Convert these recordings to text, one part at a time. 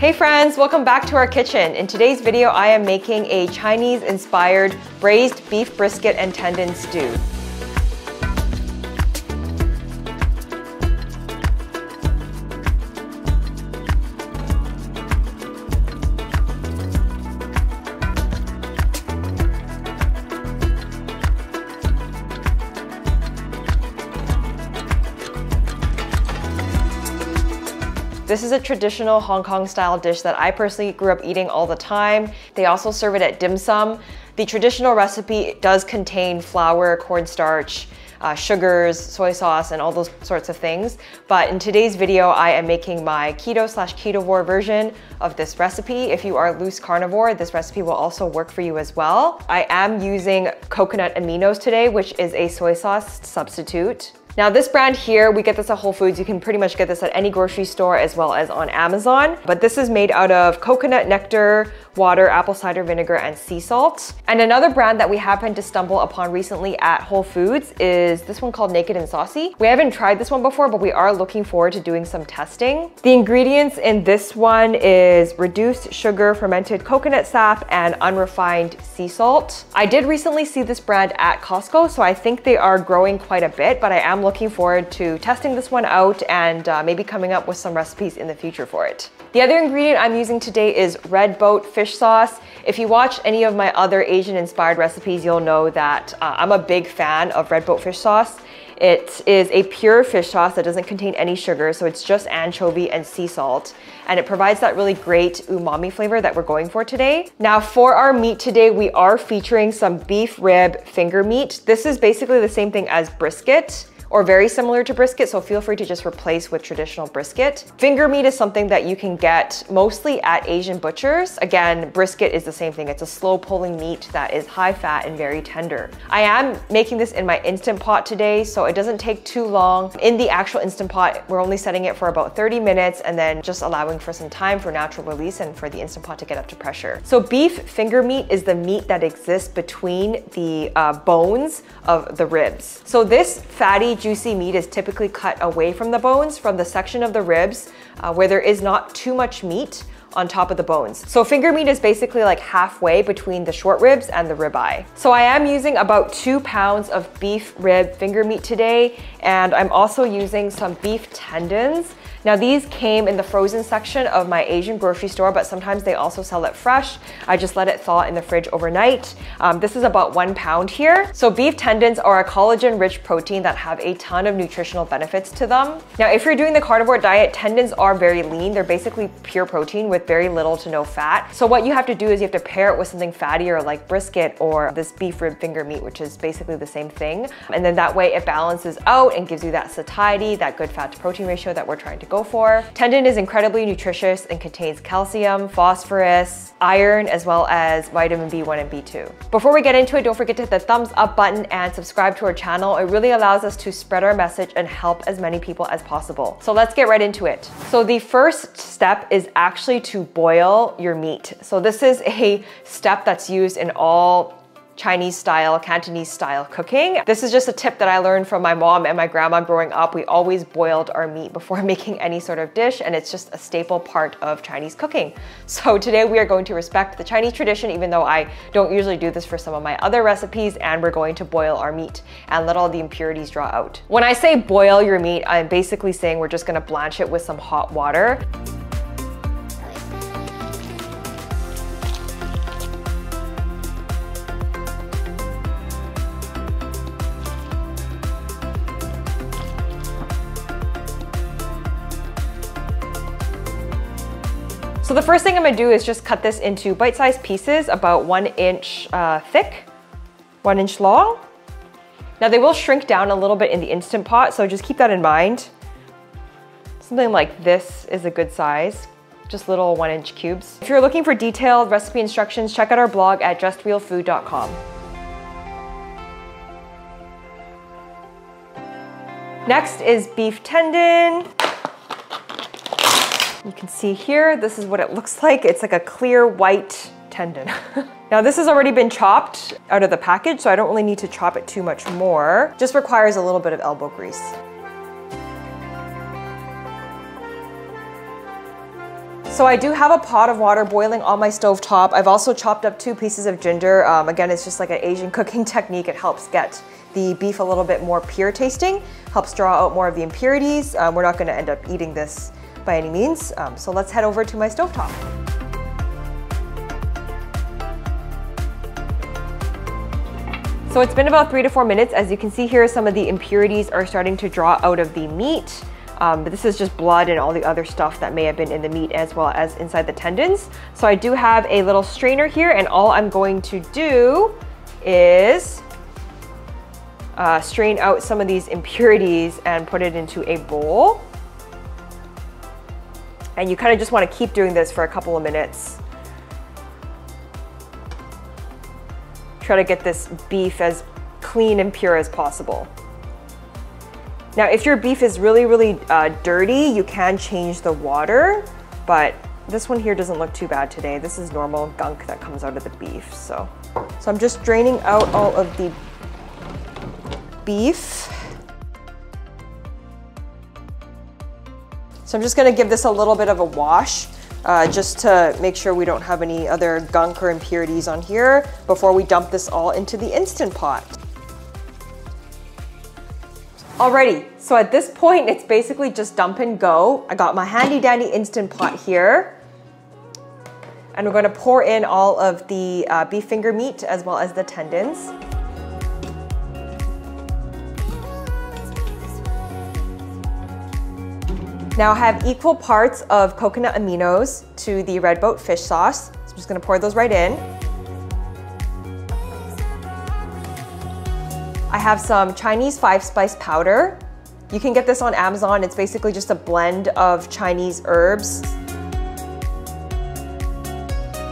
Hey friends, welcome back to our kitchen. In today's video, I am making a Chinese-inspired braised beef brisket and tendon stew. This is a traditional Hong Kong style dish that I personally grew up eating all the time. They also serve it at dim sum. The traditional recipe does contain flour, cornstarch, uh, sugars, soy sauce, and all those sorts of things. But in today's video, I am making my keto slash ketovore version of this recipe. If you are loose carnivore, this recipe will also work for you as well. I am using coconut aminos today, which is a soy sauce substitute. Now this brand here, we get this at Whole Foods. You can pretty much get this at any grocery store as well as on Amazon. But this is made out of coconut nectar, water, apple cider vinegar, and sea salt. And another brand that we happened to stumble upon recently at Whole Foods is this one called Naked and Saucy. We haven't tried this one before, but we are looking forward to doing some testing. The ingredients in this one is reduced sugar, fermented coconut sap, and unrefined sea salt. I did recently see this brand at Costco, so I think they are growing quite a bit, but I am looking forward to testing this one out and uh, maybe coming up with some recipes in the future for it. The other ingredient I'm using today is red boat fish sauce. If you watch any of my other Asian inspired recipes, you'll know that uh, I'm a big fan of red boat fish sauce. It is a pure fish sauce that doesn't contain any sugar, so it's just anchovy and sea salt. And it provides that really great umami flavor that we're going for today. Now for our meat today, we are featuring some beef rib finger meat. This is basically the same thing as brisket or very similar to brisket, so feel free to just replace with traditional brisket. Finger meat is something that you can get mostly at Asian butchers. Again, brisket is the same thing. It's a slow pulling meat that is high fat and very tender. I am making this in my Instant Pot today, so it doesn't take too long. In the actual Instant Pot, we're only setting it for about 30 minutes and then just allowing for some time for natural release and for the Instant Pot to get up to pressure. So beef finger meat is the meat that exists between the uh, bones of the ribs. So this fatty juicy meat is typically cut away from the bones from the section of the ribs uh, where there is not too much meat on top of the bones. So finger meat is basically like halfway between the short ribs and the ribeye. So I am using about two pounds of beef rib finger meat today, and I'm also using some beef tendons. Now these came in the frozen section of my Asian grocery store, but sometimes they also sell it fresh. I just let it thaw in the fridge overnight. Um, this is about one pound here. So beef tendons are a collagen-rich protein that have a ton of nutritional benefits to them. Now, if you're doing the carnivore diet, tendons are very lean. They're basically pure protein with very little to no fat. So what you have to do is you have to pair it with something fattier like brisket or this beef rib finger meat, which is basically the same thing. And then that way it balances out and gives you that satiety, that good fat to protein ratio that we're trying to go for. Tendon is incredibly nutritious and contains calcium, phosphorus, iron, as well as vitamin B1 and B2. Before we get into it, don't forget to hit the thumbs up button and subscribe to our channel. It really allows us to spread our message and help as many people as possible. So let's get right into it. So the first step is actually to boil your meat. So this is a step that's used in all Chinese style, Cantonese style cooking. This is just a tip that I learned from my mom and my grandma growing up. We always boiled our meat before making any sort of dish and it's just a staple part of Chinese cooking. So today we are going to respect the Chinese tradition even though I don't usually do this for some of my other recipes and we're going to boil our meat and let all the impurities draw out. When I say boil your meat, I'm basically saying we're just gonna blanch it with some hot water. So the first thing I'm gonna do is just cut this into bite-sized pieces about one inch uh, thick, one inch long. Now they will shrink down a little bit in the Instant Pot, so just keep that in mind. Something like this is a good size, just little one inch cubes. If you're looking for detailed recipe instructions, check out our blog at justrealfood.com. Next is beef tendon. You can see here, this is what it looks like. It's like a clear white tendon. now this has already been chopped out of the package, so I don't really need to chop it too much more. Just requires a little bit of elbow grease. So I do have a pot of water boiling on my stove top. I've also chopped up two pieces of ginger. Um, again, it's just like an Asian cooking technique. It helps get the beef a little bit more pure tasting, helps draw out more of the impurities. Um, we're not gonna end up eating this by any means. Um, so let's head over to my stove top. So it's been about three to four minutes. As you can see here, some of the impurities are starting to draw out of the meat. Um, but this is just blood and all the other stuff that may have been in the meat as well as inside the tendons. So I do have a little strainer here and all I'm going to do is uh, strain out some of these impurities and put it into a bowl. And you kind of just want to keep doing this for a couple of minutes. try to get this beef as clean and pure as possible. Now, if your beef is really, really uh, dirty, you can change the water, but this one here doesn't look too bad today. This is normal gunk that comes out of the beef, so. So I'm just draining out all of the beef. So I'm just gonna give this a little bit of a wash uh, just to make sure we don't have any other gunk or impurities on here before we dump this all into the Instant Pot. Alrighty, so at this point, it's basically just dump and go. I got my handy dandy Instant Pot here. And we're gonna pour in all of the uh, beef finger meat as well as the tendons. Now I have equal parts of coconut aminos to the red boat fish sauce. So I'm just gonna pour those right in. I have some Chinese five spice powder. You can get this on Amazon. It's basically just a blend of Chinese herbs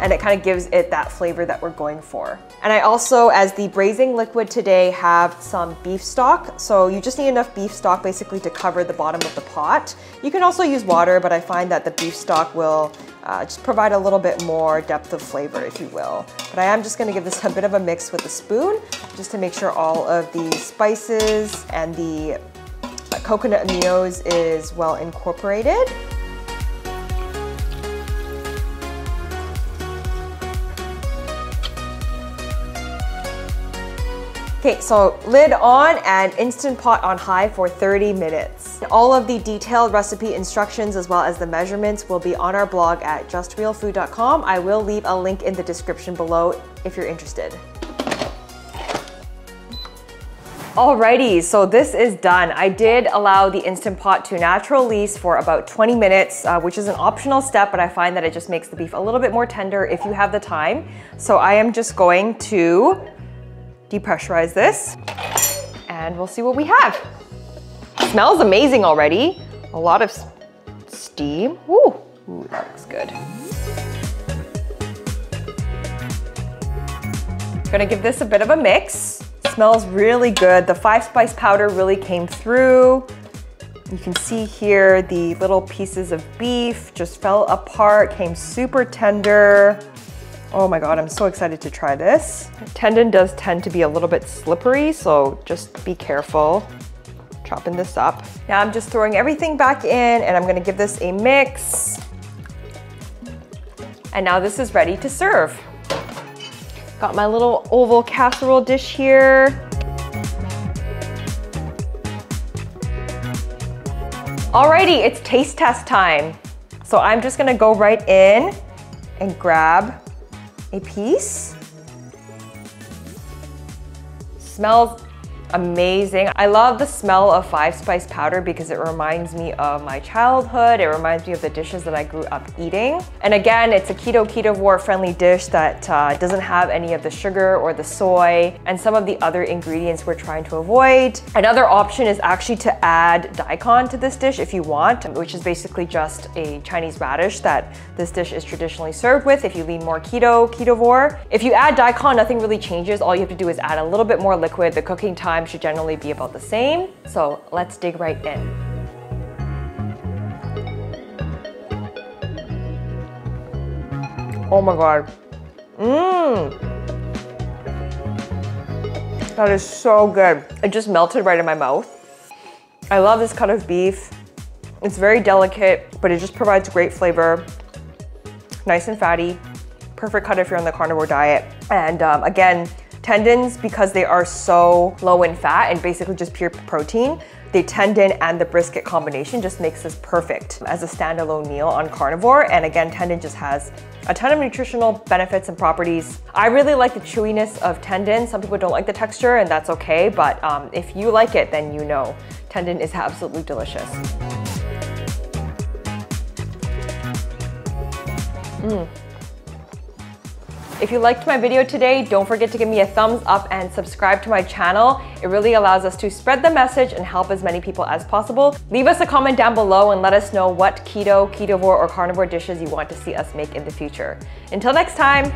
and it kind of gives it that flavor that we're going for. And I also, as the braising liquid today, have some beef stock. So you just need enough beef stock basically to cover the bottom of the pot. You can also use water, but I find that the beef stock will uh, just provide a little bit more depth of flavor, if you will. But I am just gonna give this a bit of a mix with a spoon, just to make sure all of the spices and the coconut aminos is well incorporated. Okay, so lid on and Instant Pot on high for 30 minutes. All of the detailed recipe instructions as well as the measurements will be on our blog at justrealfood.com. I will leave a link in the description below if you're interested. Alrighty, so this is done. I did allow the Instant Pot to natural lease for about 20 minutes, uh, which is an optional step, but I find that it just makes the beef a little bit more tender if you have the time. So I am just going to depressurize this and we'll see what we have. Smells amazing already. A lot of steam. Ooh, Ooh that looks good. Gonna give this a bit of a mix. Smells really good. The five spice powder really came through. You can see here the little pieces of beef just fell apart, came super tender. Oh my God, I'm so excited to try this. Tendon does tend to be a little bit slippery, so just be careful chopping this up. Now I'm just throwing everything back in and I'm gonna give this a mix. And now this is ready to serve. Got my little oval casserole dish here. Alrighty, it's taste test time. So I'm just gonna go right in and grab a piece. Smells amazing. I love the smell of five spice powder because it reminds me of my childhood. It reminds me of the dishes that I grew up eating. And again, it's a keto ketovore friendly dish that uh, doesn't have any of the sugar or the soy and some of the other ingredients we're trying to avoid. Another option is actually to add daikon to this dish if you want, which is basically just a Chinese radish that this dish is traditionally served with if you lean more keto, ketovore. If you add daikon, nothing really changes. All you have to do is add a little bit more liquid. The cooking time time should generally be about the same. So let's dig right in. Oh my God. Mmm. That is so good. It just melted right in my mouth. I love this cut of beef. It's very delicate, but it just provides great flavor. nice and fatty, perfect cut if you're on the carnivore diet. And um, again, tendons, because they are so low in fat and basically just pure protein, the tendon and the brisket combination just makes this perfect as a standalone meal on carnivore. And again, tendon just has a ton of nutritional benefits and properties. I really like the chewiness of tendon. Some people don't like the texture and that's okay, but um, if you like it, then you know. Tendon is absolutely delicious. Mm. If you liked my video today, don't forget to give me a thumbs up and subscribe to my channel. It really allows us to spread the message and help as many people as possible. Leave us a comment down below and let us know what keto, ketovore, or carnivore dishes you want to see us make in the future. Until next time,